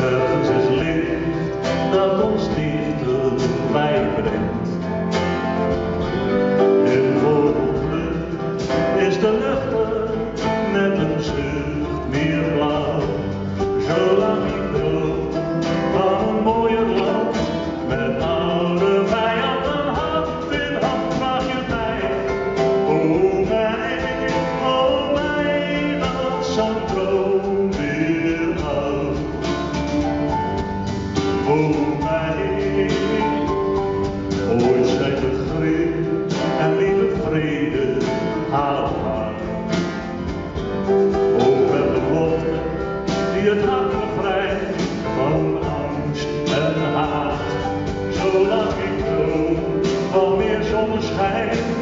het is licht dat ons dichter brengt. je dan nog vrij van angst en haat. Zodat ik droom van meer zonneschijn.